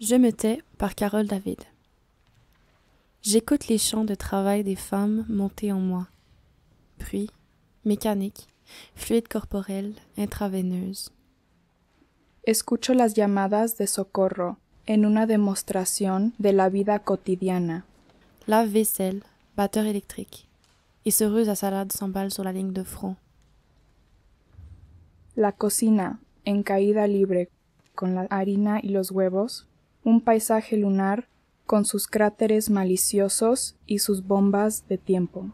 Je me tais par Carole David. J'écoute les chants de travail des femmes monter en moi. Bruit, mécanique, fluide corporel, intraveineuse. Escucho las llamadas de socorro en una demostración de la vida cotidiana. Lave-vaisselle, batteur électrique. Et sereuse à salade s'emballe sur la ligne de front. La cocina, en caída libre, con la harina y los huevos, un paisaje lunar con sus cráteres maliciosos y sus bombas de tiempo.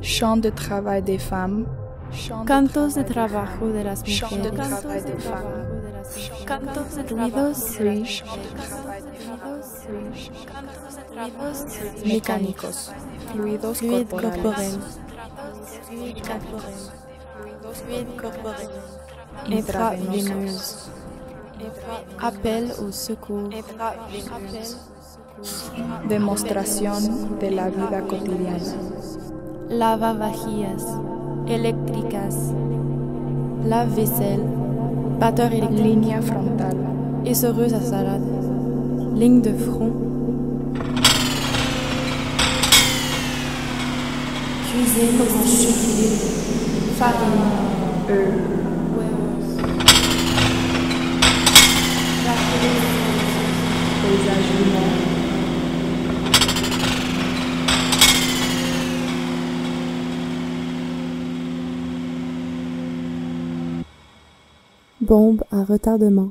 Chant de travail des femmes. Cantos de trabajo de las Chant de mujeres. travail des femmes. Cantos de ruidos, Mecánicos. Fluidos corporales. Intraveineuse. Appel au secours. Demostración de la vida cotidiana. Lavavajillas. Eléctricas. Lave-vaisselle. Batteur électrique. Línea frontal. Essoreuse à salade. Ligne de front. Cuisine chocolat. Farine. œufs, Huevos. paysage Bombe à retardement.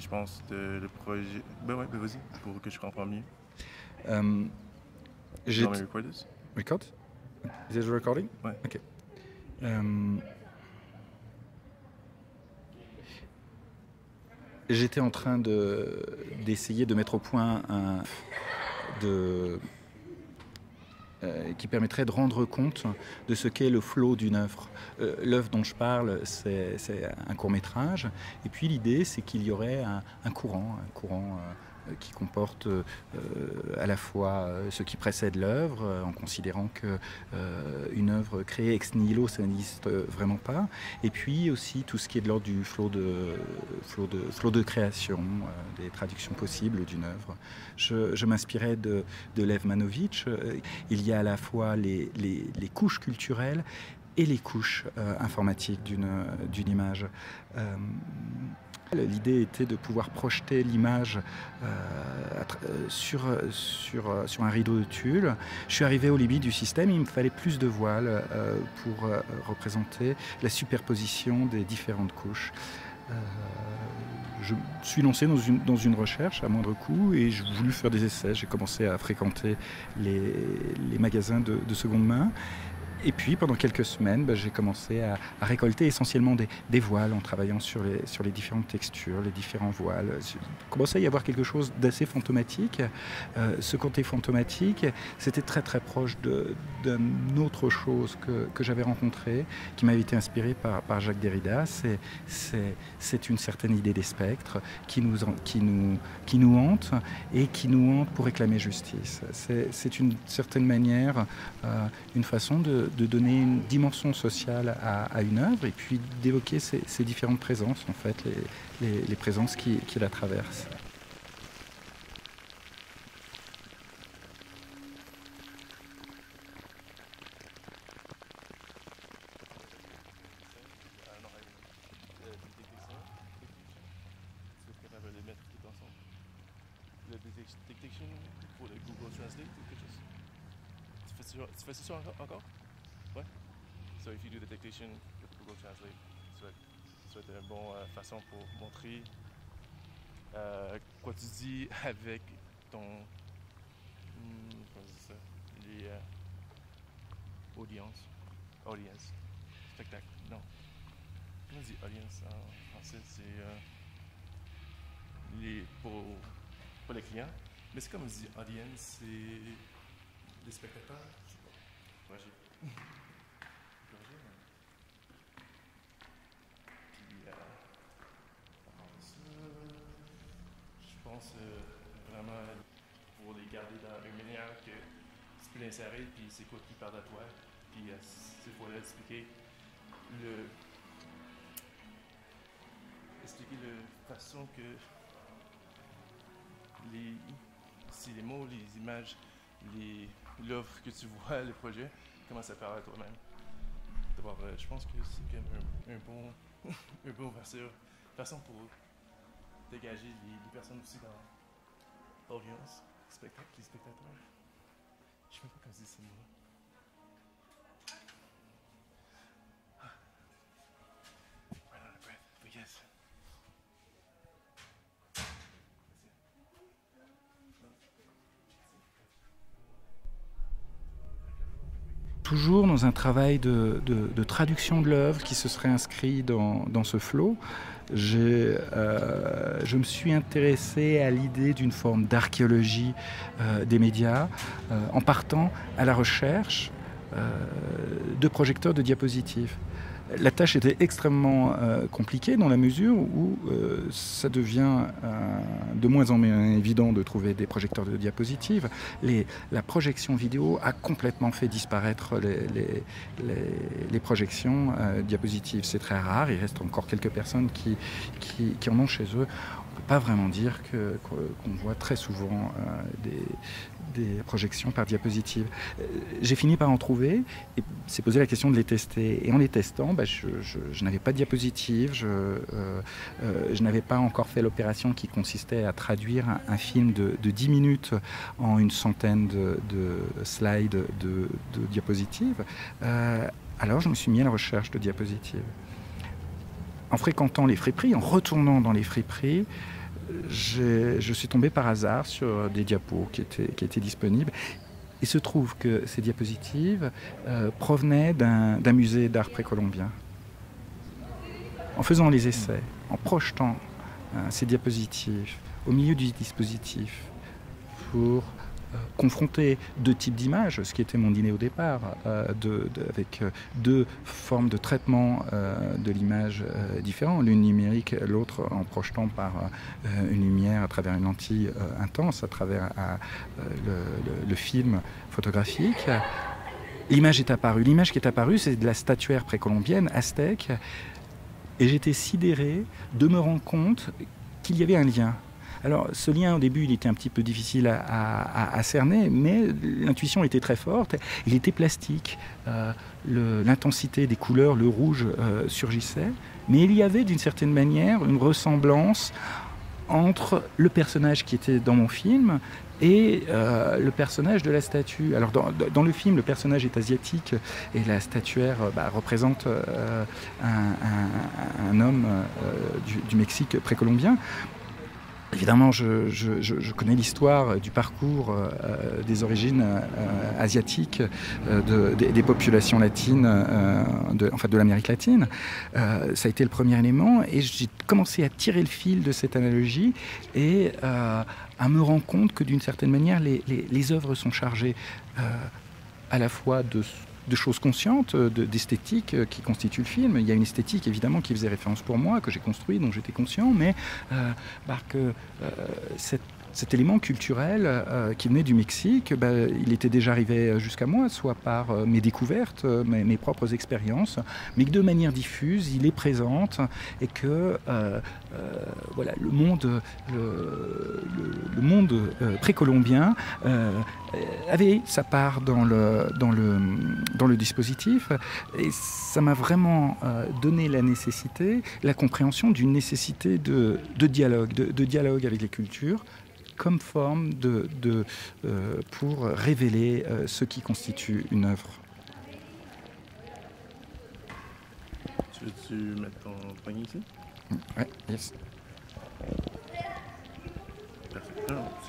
je pense, de le projet. Ben ouais, ben vas-y, pour que je comprenne mieux. Um, j'ai record? Is it recording? Ouais. Ok. Um, J'étais en train de d'essayer de mettre au point un de euh, qui permettrait de rendre compte de ce qu'est le flot d'une œuvre. Euh, L'œuvre dont je parle, c'est un court métrage, et puis l'idée, c'est qu'il y aurait un, un courant, un courant euh, qui comporte euh, à la fois euh, ce qui précède l'œuvre, euh, en considérant que euh, une œuvre créée ex nihilo, ça n'existe euh, vraiment pas, et puis aussi tout ce qui est de l'ordre du flot de, flot de, flot de création, euh, des traductions possibles d'une œuvre. Je, m'inspirais de, de Lev Manovitch. Euh, Il y a à la fois les, couches culturelles et les couches euh, informatiques d'une image. Euh, L'idée était de pouvoir projeter l'image euh, euh, sur, sur, euh, sur un rideau de tulle. Je suis arrivé aux limites du système, il me fallait plus de voiles pour représenter la superposition des différentes couches. Je suis lancé dans une, dans une recherche à moindre coût et j'ai voulu faire des essais. J'ai commencé à fréquenter les, les magasins de seconde main. Et puis pendant quelques semaines, bah, j'ai commencé à, à récolter essentiellement des, des voiles en travaillant sur les, sur les différentes textures, les différents voiles. Il commençait à y avoir quelque chose d'assez fantomatique. Euh, ce côté fantomatique, c'était très très proche d'une autre chose que, que j'avais rencontrée, qui m'avait été inspirée par, par Jacques Derrida. C'est- une certaine idée des spectres qui nous, qui nous, qui nous hante et qui nous hante pour réclamer justice. C'est c'est une certaine manière euh, une façon de, de donner une dimension sociale à, une œuvre et puis d'évoquer ces, ces différentes présences, en fait, les, présences qui la traversent. Ah non, euh, détection. Tu es capable de les mettre tout ensemble. Le détec- detection pour le Google Translate ou quelque chose. Tu fais ça, tu fais ça encore, encore? Ouais. So if you do the dictation with Google Translate, ça va être, ça va être une bonne euh, façon pour montrer euh, quoi tu dis avec ton. Hmm? Les euh, audiences. Audience. Spectacle. Non. Comment on dit audience en français? C'est euh, les, pour, les clients. Mais c'est comme on dit audience, c'est les spectateurs. Je euh, je pense vraiment pour les garder dans une manière que tu peux l'insérer, puis c'est quoi qui parle à toi, puis euh, c'est pour expliquer le expliquer la façon que les si les mots, les images, les l'offre que tu vois, le projet, comment ça parle à toi-même. d'avoir, euh, je pense que c'est comme un, un bon, un bon façon pour dégager les, les personnes aussi dans l'audience, spectacle, les spectateurs. Je sais pas comment dire ce mot-là. Toujours dans un travail de, traduction de l'œuvre qui se serait inscrit dans, ce flot. Euh, je me suis intéressé à l'idée d'une forme d'archéologie euh, des médias euh, en partant à la recherche de projecteurs de diapositives. La tâche était extrêmement euh, compliquée dans la mesure où euh, ça devient euh, de moins en moins évident de trouver des projecteurs de diapositives. La projection vidéo a complètement fait disparaître les, projections diapositives. C'est très rare, il reste encore quelques personnes qui, en ont chez eux. On ne peut pas vraiment dire qu'on voit très souvent des, des projections par diapositive. Euh, J'ai fini par en trouver et s'est posé la question de les tester. Et en les testant, bah, je, n'avais pas de diapositive, je, euh, euh, je n'avais pas encore fait l'opération qui consistait à traduire un, film de, de 10 minutes en une centaine de, de slides de, de diapositives. Alors je me suis mis à la recherche de diapositives. En fréquentant les friperies, en retournant dans les friperies, je suis tombé par hasard sur des diapos qui étaient, disponibles. Il se trouve que ces diapositives euh, provenaient d'un musée d'art précolombien. En faisant les essais, en projetant euh, ces diapositives au milieu du dispositif pour euh, confronter deux types d'images, ce qui était mon dîner au départ, euh, avec euh, deux formes de traitement euh, de l'image euh, différents, l'une numérique, l'autre en projetant par euh, une lumière à travers une lentille euh, intense, à travers euh, euh, le, le- le film photographique. L'image est apparue. L'image qui est apparue, c'est de la statuaire précolombienne, aztèque, et j'étais sidéré de me rendre compte qu'il y avait un lien. Alors, ce lien, au début, il était un petit peu difficile à, cerner, mais l'intuition était très forte. Il était plastique. Euh, L'intensité des couleurs, le rouge, euh, surgissait. Mais il y avait, d'une certaine manière, une ressemblance entre le personnage qui était dans mon film et euh, le personnage de la statue. Alors dans, le film, le personnage est asiatique et la statuaire bah, représente un, homme du, du Mexique précolombien. Évidemment, je, connais l'histoire du parcours euh, des origines euh, asiatiques euh, de- des, populations latines, de, enfin de l'Amérique latine. Ça a été le premier élément et j'ai commencé à tirer le fil de cette analogie et à me rendre compte que d'une certaine manière, les, les- œuvres sont chargées à la fois de, de choses conscientes, de- d'esthétique euh, qui constitue le film. Il y a une esthétique évidemment qui faisait référence pour moi, que j'ai construit, dont j'étais conscient, mais euh, que euh, cette cet élément culturel euh, qui venait du Mexique, bah, il était déjà arrivé jusqu'à moi, soit par euh, mes découvertes, euh, mes, propres expériences, mais que de manière diffuse, il est présente et que voilà, le monde, précolombien avait sa part dans le, dispositif. Et ça m'a vraiment donné la nécessité, la compréhension d'une nécessité de, dialogue, de dialogue avec les cultures comme forme de, de, euh, pour révéler euh, ce qui constitue une œuvre. Tu veux-tu mettre ton poignet ici? Ouais, yes. Parfait.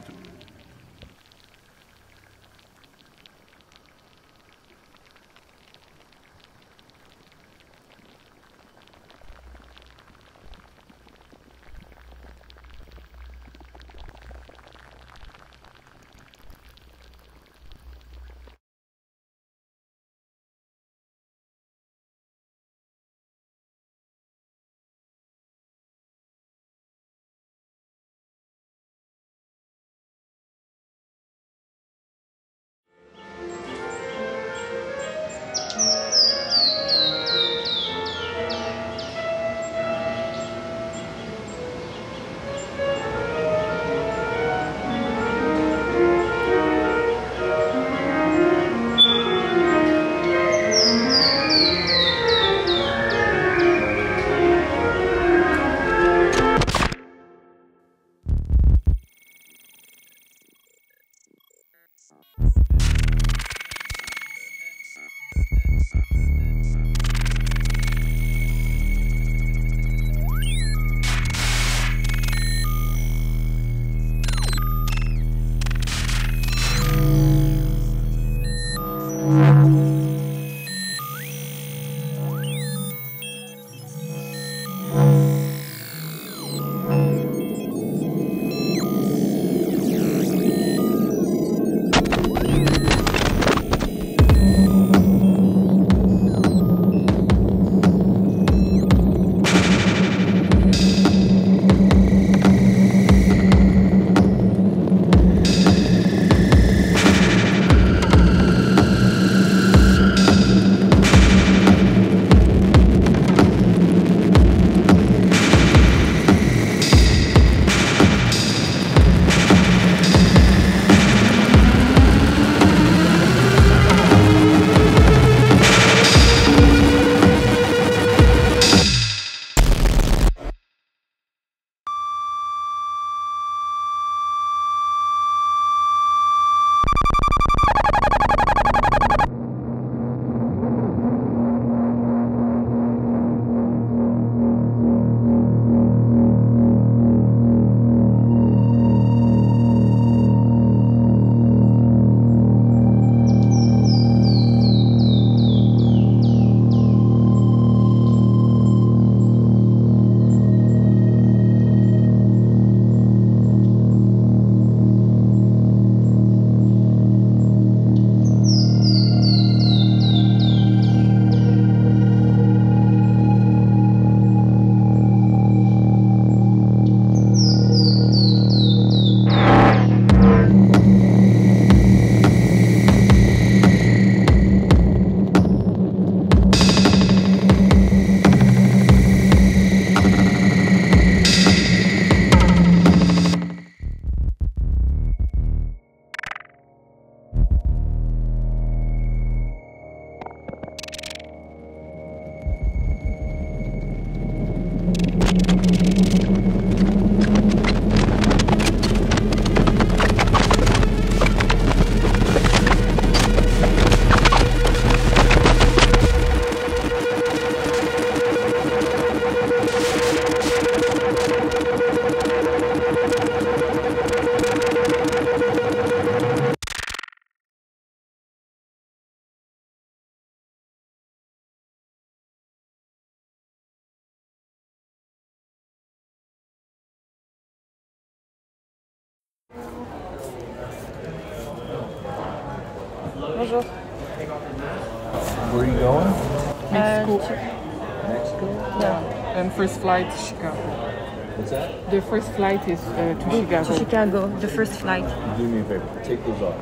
Flight is uh, to Chicago. Chicago, the first flight. Do me a favor. Take those off.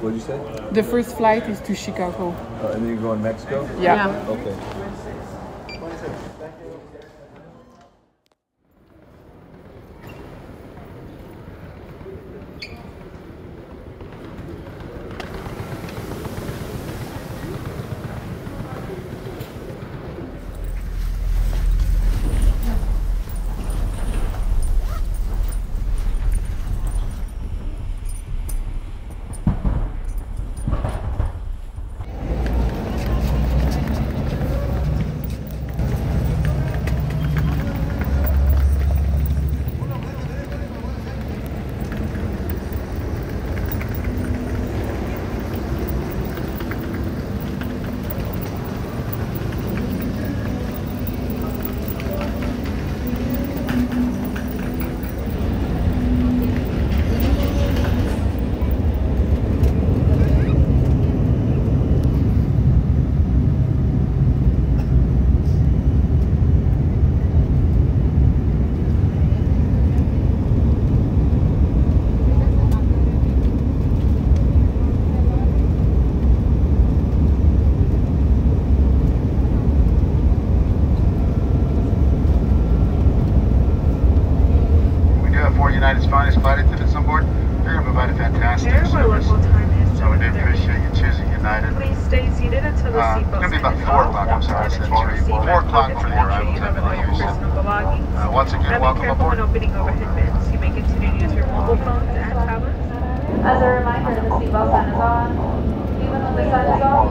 What did you say? The first flight is to Chicago. Uh, and then you're going to Mexico? Yeah. Okay. United's finest flight attendants on board. They're going to provide a fantastic Airport service. local time is So we do appreciate you choosing United. Please stay seated until the Uh, seatbelt it's going to be about 4 o'clock. I'm sorry, I said 3. 4 o'clock for the arrival ensure you time in all your Houston. personal belongings. Uh, once again, Now be welcome careful when aboard. opening overhead bins. You may continue to use your mobile phones and tablets. As a reminder, the seatbelt sign is on. Even when the sign is off,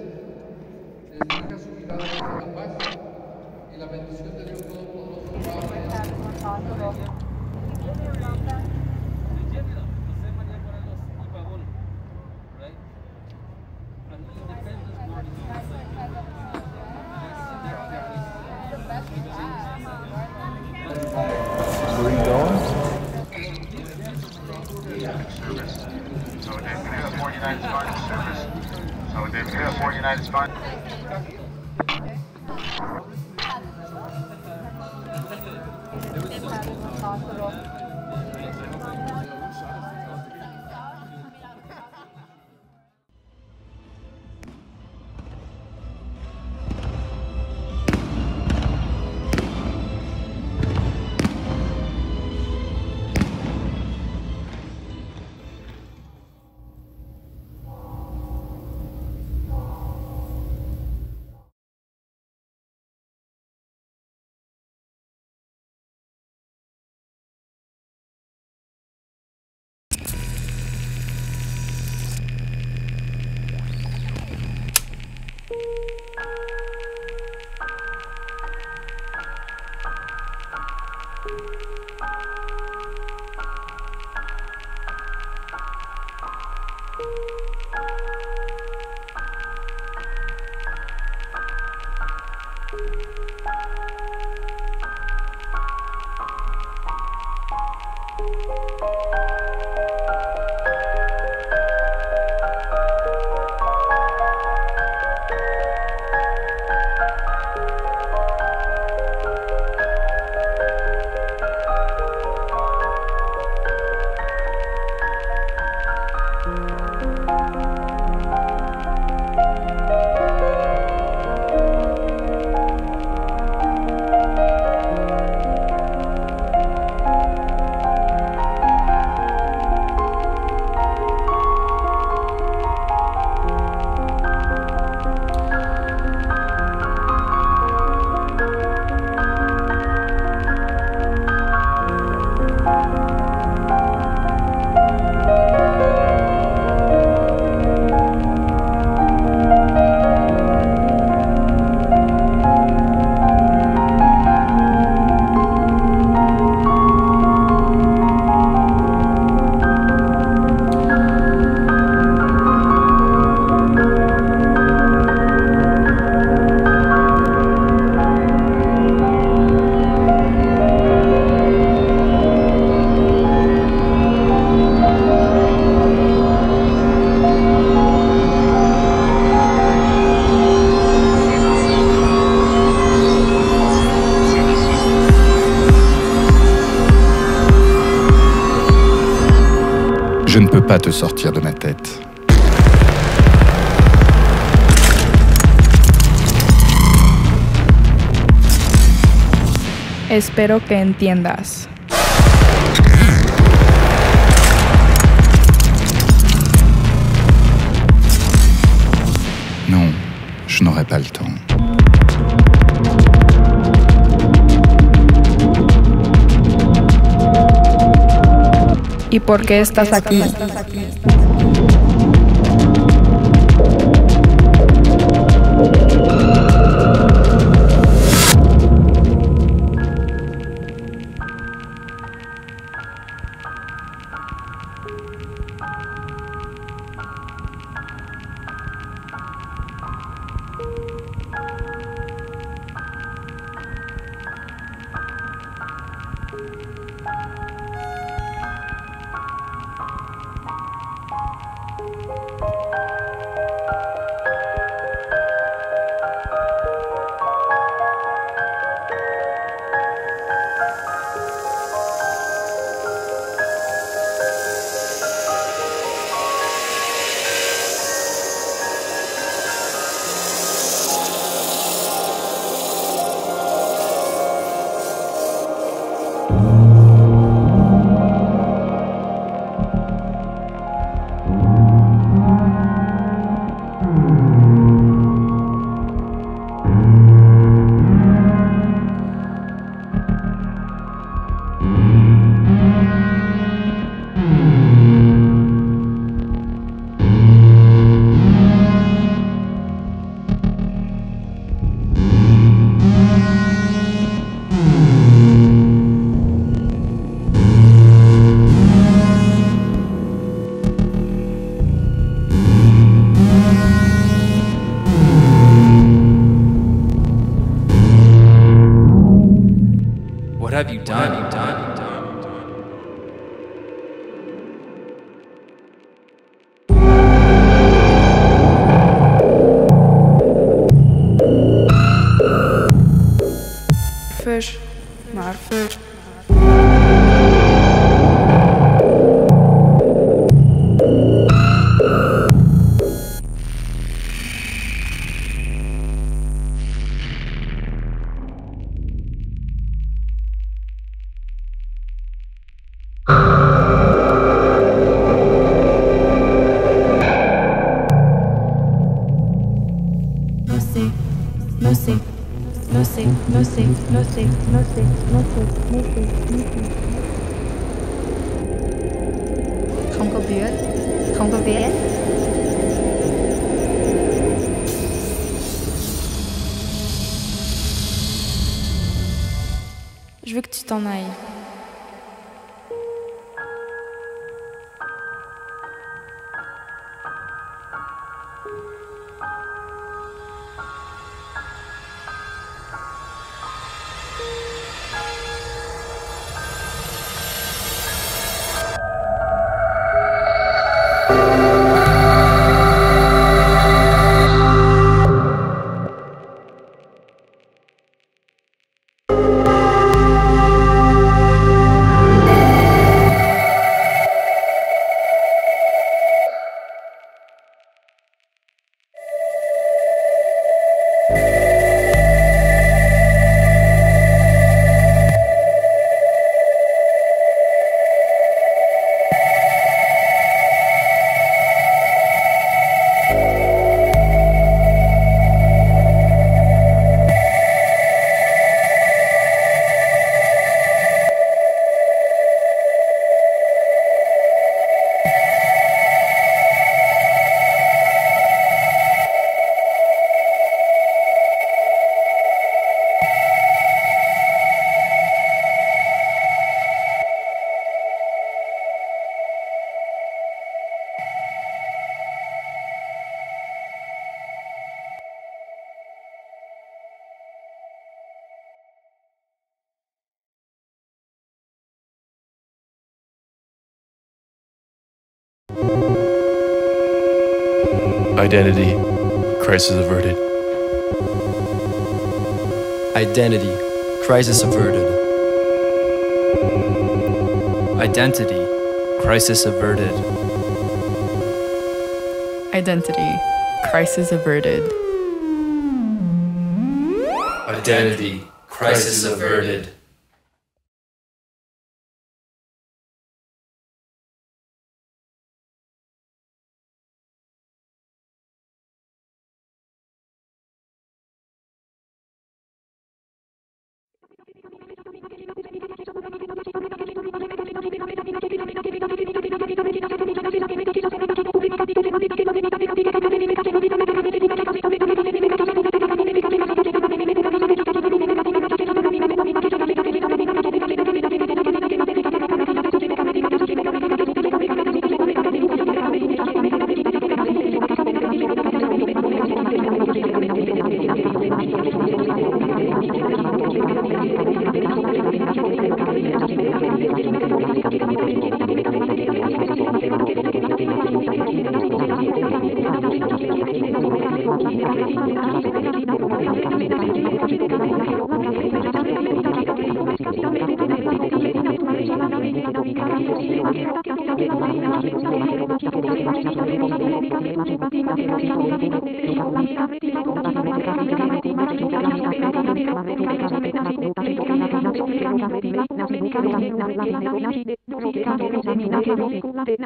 peux pas te sortir de ma tête. Espero que entiendas. y por qué estás aquí. have you done? Have you done? Je veux que tu t'en ailles. Identity. Crisis averted. Identity. Crisis averted. Identity. Crisis averted. Identity. Crisis averted. Identity. Crisis averted.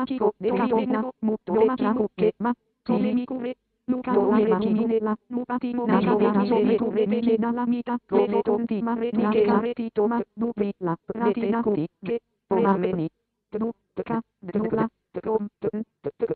Lucachico, Deohidona, Muttovechico, Kemma, Tomemikore, Lucaoevachiginella, Lupatimo, Nasovechicore, Megenalamita, Rosetonti, Maretike, Aretitoma, Dupilla, Ratinacuri, Ge, Olameni, Tru, Tca, Drula, Trom, Tn, Tr,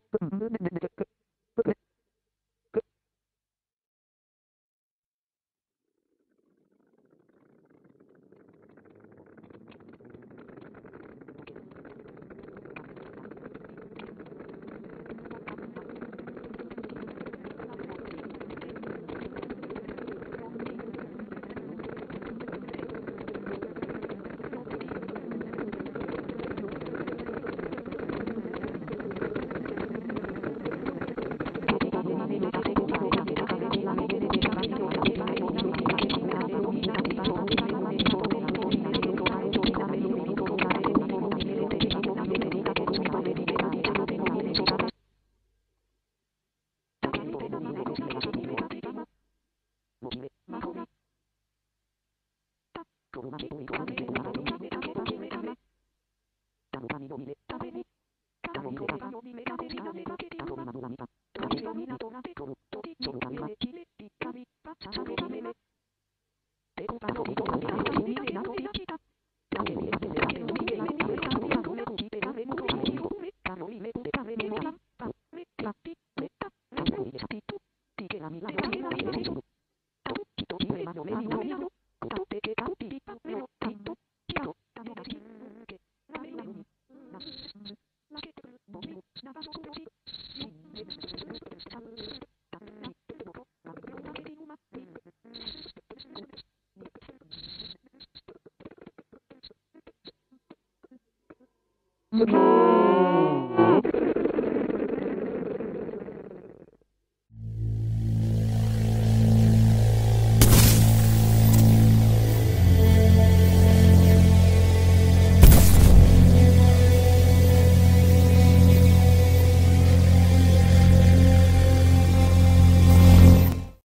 camino